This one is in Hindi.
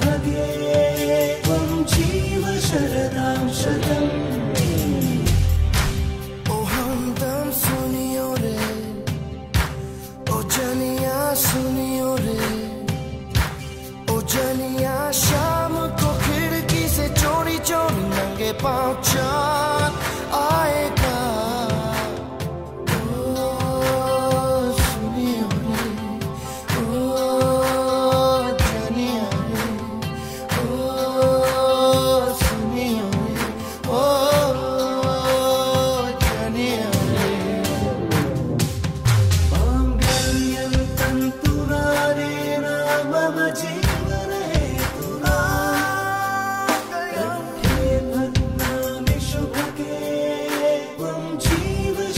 भगे, त्वं जीव शरदां शतम् ओहं तं सुनियो रे, ओ जनिया सुनियो रे। ओ जनिया शाम को खिड़की से चोरी चोरी नंगे पाँव